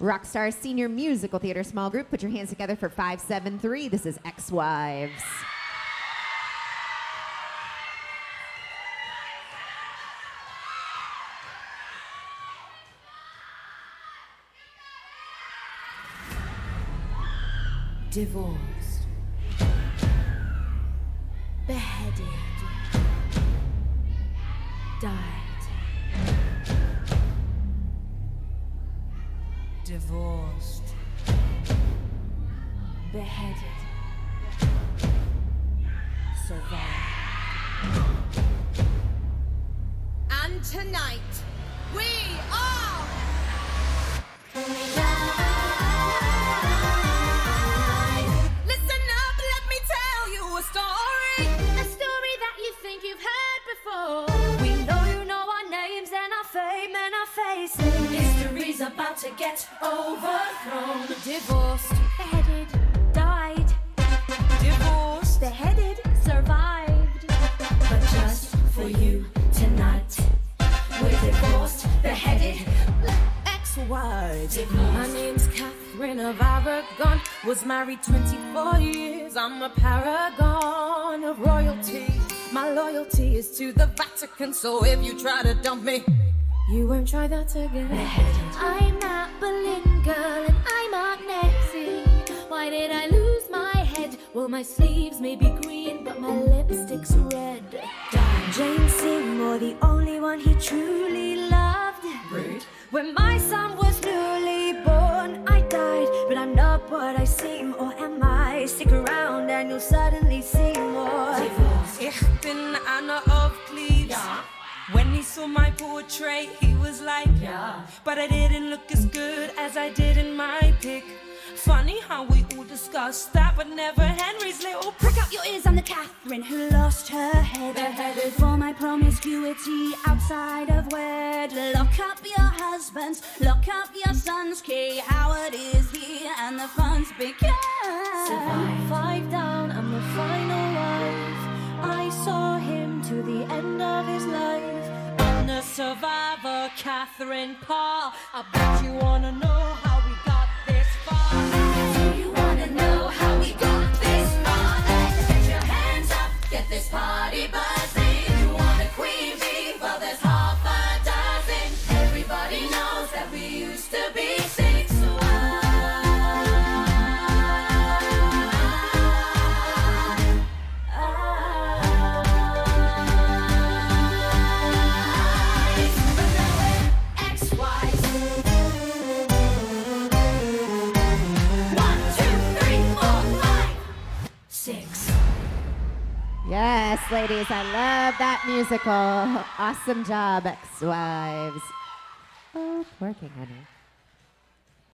Rockstar Senior Musical Theater Small Group, put your hands together for 573. This is Ex Wives. Divorced. Beheaded. Died. Divorced. Beheaded. Survived. And tonight, we are. Listen up, let me tell you a story. A story that you think you've heard before. We know you know our names and our fame and our faces. History's about to get overthrown. Divorced, beheaded, died. Divorced, beheaded, survived. But just for you tonight, we're divorced, beheaded. Ex-wives. My name's Catherine of Aragon. Was married 24 years. I'm a paragon of royalty. My loyalty is to the Vatican. So if you try to dump me, you won't try that again. Not bilingual and I'm Agnesi. Why did I lose my head? Well, my sleeves may be green, but my lipstick's red. Jane Seymour, the only one he truly loved. Rude. When my son was newly born, I died, but I'm not what I seem, or am I? Stick around and you'll suddenly see more. Ich bin Anna of Cleves. When he saw my portrait, he was like, Yeah. But I didn't look as good as I did in my pic. Funny how we all discussed that, but never Henry's little prick. Prick out your ears, I'm the Catherine who lost her head. Beheaded. for my promiscuity outside of wed. Lock up your husbands, lock up your sons. Kay Howard is here, and the fun's begun. Survive. Five down, I'm the final wife. I saw him to the end of his life. I'm the survivor, Catherine Parr. I bet you wanna know how Yes, ladies, I love that musical. Awesome job, Ex Wives. Oh, working, honey.